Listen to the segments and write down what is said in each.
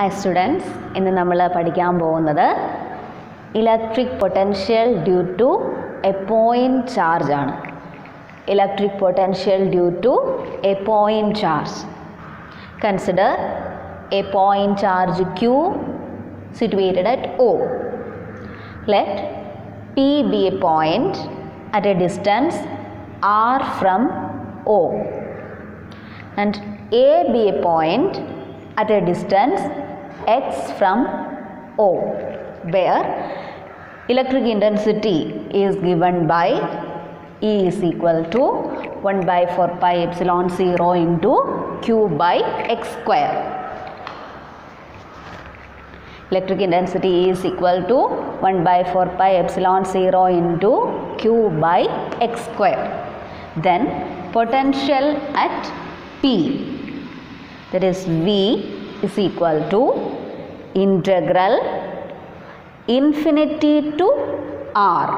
Hi students ഇന്ന് നമ്മൾ പഠിക്കാൻ പോകുന്നത് electric potential due to a point charge ആണ്. Electric potential due to a point charge consider a point charge Q situated at O let P be a point at a distance R from O and A be a point at a distance x from O where electric intensity is given by E is equal to 1 by 4 pi epsilon 0 into Q by x square. Electric intensity is equal to 1 by 4 pi epsilon 0 into Q by x square. Then potential at P that is V is equal to integral infinity to R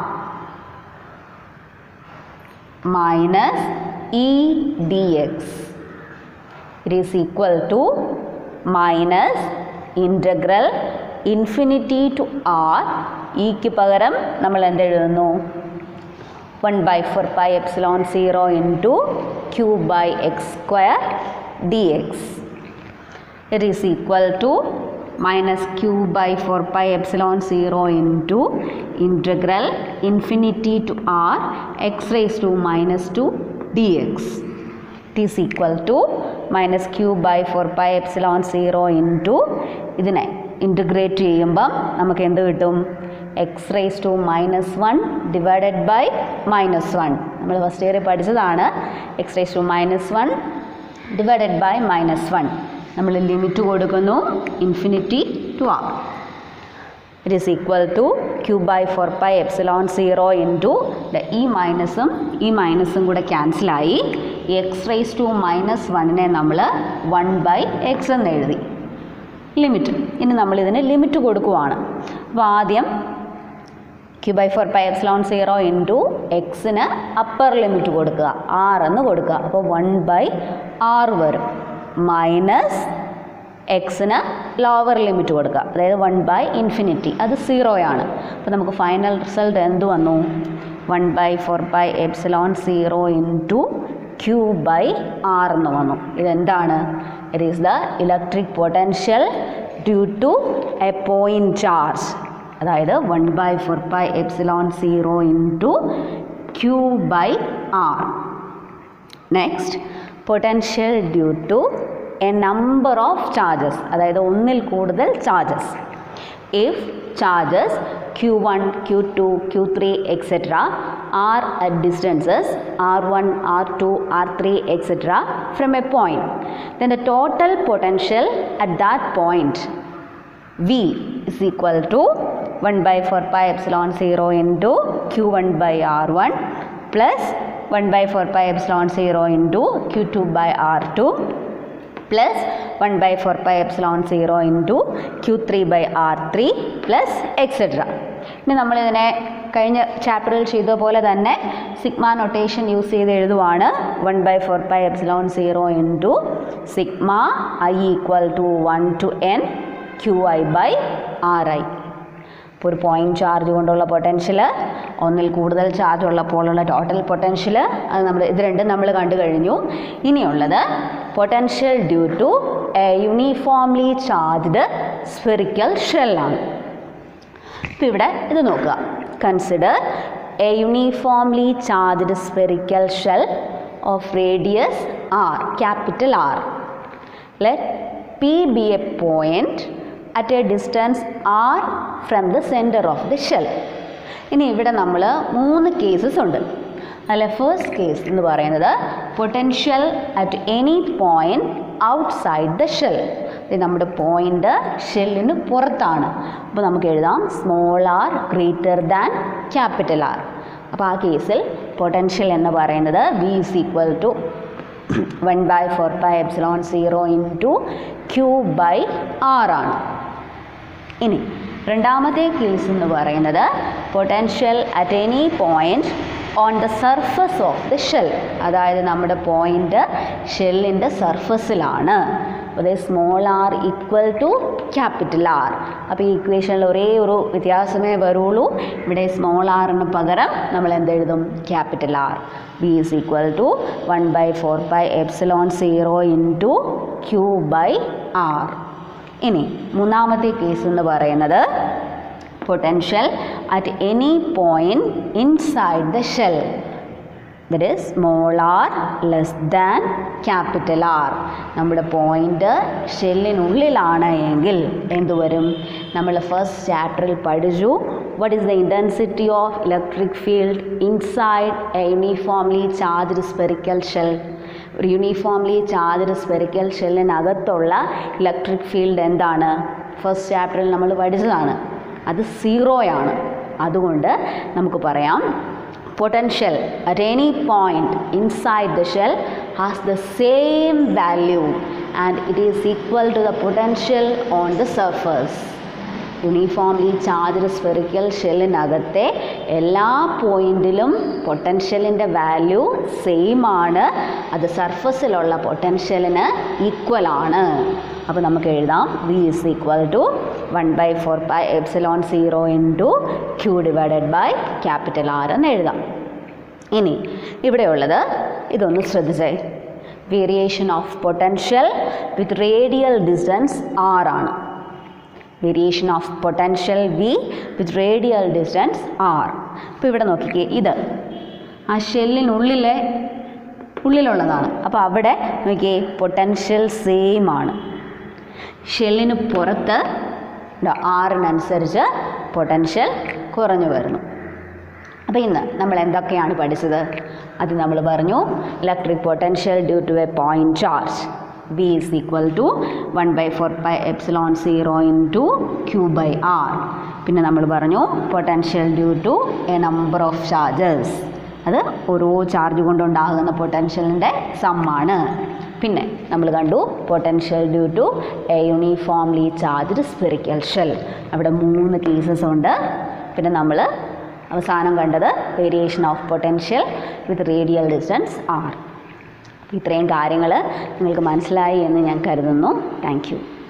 minus E dx. It is equal to minus infinity to R ഇക്ക് പകരം നമ്മൾ എന്ത് എഴുതുന്നു one by four pi epsilon zero into Q by X square D X is equal to minus Q by four pi epsilon zero into integral infinity to R X raise to minus two D X it is equal to minus Q by four pi epsilon zero into ഇതിനെ integrate ചെയ്യുമ്പം നമുക്ക് എന്ത് കിട്ടും? X raise to minus one divided by minus one നമ്മൾ first ഇയറിൽ പഠിച്ചതാണ്. X raise to minus one divided by minus one നമ്മൾ limit കൊടുക്കുന്നു infinity to R it is equal to Q by four pi epsilon zero into ഈ മൈനസും ഈ മൈനസും കൂടെ ക്യാൻസലായി എക്സ് റേസ് ടു മൈനസ് വണ്ണിനെ നമ്മൾ വൺ ബൈ എക്സ് എന്ന് എഴുതി. ലിമിറ്റ് ഇനി നമ്മൾ ഇതിന് ലിമിറ്റ് കൊടുക്കുവാണ്. അപ്പോൾ ആദ്യം Q by four pi epsilon zero into എക്സിന് അപ്പർ ലിമിറ്റ് കൊടുക്കുക. ആർ എന്ന് കൊടുക്കുക. അപ്പോൾ വൺ ബൈ ആറ് വരും. മൈനസ് എക്സിന് ലോവർ ലിമിറ്റ് കൊടുക്കുക. അതായത് വൺ ബൈ ഇൻഫിനിറ്റി അത് സീറോയാണ് അപ്പോൾ നമുക്ക് ഫൈനൽ റിസൾട്ട് എന്ത് വന്നു? One by four by epsilon zero into Q by R എന്ന് വന്നു. ഇതെന്താണ്? It is the electric potential due to a point charge അതായത് one by four by epsilon zero into Q by R next potential due to a number of charges അതായത് ഒന്നിൽ കൂടുതൽ charges if charges Q one Q two Q three etcetera are at distances R one R two R three etcetera from a point then the total potential at that point V is equal to 1 by 4 pi epsilon 0 into Q1 by R1 plus 1 by 4 pi epsilon 0 into Q2 by R2 plus 1 by 4 pi epsilon 0 into Q3 by R3 plus etc. ഇനി നമ്മളിതിനെ കഴിഞ്ഞ ചാപ്റ്ററിൽ ചെയ്ത പോലെ തന്നെ sigma notation use ചെയ്ത് എഴുതുവാണ് one by four pi epsilon zero into sigma I equal to one to N Q I by R I ഒരു point charge കൊണ്ടുള്ള പൊട്ടൻഷ്യൽ ഒന്നിൽ കൂടുതൽ ചാർജ് ഉള്ളപ്പോഴുള്ള ടോട്ടൽ പൊട്ടൻഷ്യൽ അത് നമ്മൾ ഇത് രണ്ടും നമ്മൾ കണ്ടു കഴിഞ്ഞു. ഇനിയുള്ളത് potential due to a uniformly charged spherical ഷെല്ലാണ് അപ്പോൾ ഇവിടെ ഇത് നോക്കുക. Consider a uniformly charged spherical shell of radius R capital R let P be a point at a distance R from the centre of the shell ഇനി ഇവിടെ നമ്മൾ മൂന്ന് cases ഉണ്ട്. അല്ലെ ഫസ്റ്റ് കേസ് എന്ന് പറയുന്നത് potential at any point outside the shell നമ്മുടെ point ഷെല്ലിന് പുറത്താണ്. അപ്പോൾ നമുക്ക് എഴുതാം small R greater than capital R അപ്പോൾ ആ കേസിൽ പൊട്ടൻഷ്യൽ എന്ന് പറയുന്നത് V is equal to one by four by epsilon zero into Q by R ആണ്. ഇനി രണ്ടാമത്തെ കേസ് എന്ന് പറയുന്നത് potential at any point on the surface of the shell അതായത് നമ്മുടെ പോയിന്റ് ഷെല്ലിന്റെ സർഫസിലാണ് അതായത് small R equal to capital R അപ്പോൾ ഈ ഇക്വേഷനിൽ ഒരേ ഒരു വ്യത്യാസമേ വരുള്ളൂ. ഇവിടെ സ്മോൾ ആറിന് പകരം നമ്മൾ എന്തെഴുതും capital R V is equal to one by four by epsilon zero into Q by R ഇനി മൂന്നാമത്തെ കേസ് എന്ന് പറയുന്നത് potential at any point inside the shell that is small R less than capital R നമ്മുടെ point ഷെല്ലിനുള്ളിലാണ് എങ്കിൽ എന്തുവരും നമ്മൾ first ചാപ്റ്ററിൽ പഠിച്ചു. What is the intensity of electric field inside a uniformly charged spherical shell ഒരു യൂണിഫോംലി ചാതിര spherical ഷെല്ലിനകത്തുള്ള ഇലക്ട്രിക് ഫീൽഡ് എന്താണ്? ഫസ്റ്റ് ചാപ്റ്ററിൽ നമ്മൾ പഠിച്ചതാണ്. അത് സീറോയാണ് അതുകൊണ്ട് നമുക്ക് പറയാം. Potential at any point inside the shell has the same value and it is equal to the potential on the surface surface uniformly charged spherical ഷെല്ലിനകത്തെ എല്ലാ പോയിന്റിലും പൊട്ടൻഷ്യലിന്റെ വാല്യൂ സെയിം ആണ്. അത് സർഫസിലുള്ള പൊട്ടൻഷ്യലിന് ഈക്വൽ ആണ്. അപ്പോൾ നമുക്ക് എഴുതാം. V is equal to one by four by epsilon zero into Q divided by capital R എന്ന് എഴുതാം. ഇനി ഇവിടെയുള്ളത് ഇതൊന്ന് ശ്രദ്ധിച്ചേ. Variation of potential with radial distance ആറാണ് variation of potential V with radial distance R ഇപ്പോൾ ഇവിടെ നോക്കിക്കേ ഇത് ആ ഷെല്ലിനുള്ളിലെ ഉള്ളിലുള്ളതാണ്. അപ്പോൾ അവിടെ നോക്കിയേ പൊട്ടൻഷ്യൽ സെയിം ആണ്. ഷെല്ലിന് പുറത്ത് ആറിനനുസരിച്ച് പൊട്ടൻഷ്യൽ കുറഞ്ഞു വരുന്നു. അപ്പോൾ ഇന്ന് നമ്മൾ എന്തൊക്കെയാണ് പഠിച്ചത്? അത് നമ്മൾ പറഞ്ഞു electric potential due to a point charge is equal to one by four by epsilon zero into Q by R പിന്നെ നമ്മൾ പറഞ്ഞു potential due to a number of charges അത് ഓരോ ചാർജ് കൊണ്ടുണ്ടാകുന്ന പൊട്ടൻഷ്യലിന്റെ സമ്മാണ് പിന്നെ നമ്മൾ കണ്ടു potential due to a uniformly charged spherical shell അവിടെ മൂന്ന് കേസസ് ഉണ്ട്. പിന്നെ നമ്മൾ അവസാനം കണ്ടത് variation of potential with radial distance R ഇത്രയും കാര്യങ്ങൾ നിങ്ങൾക്ക് മനസ്സിലായി എന്ന് ഞാൻ കരുതുന്നു. താങ്ക്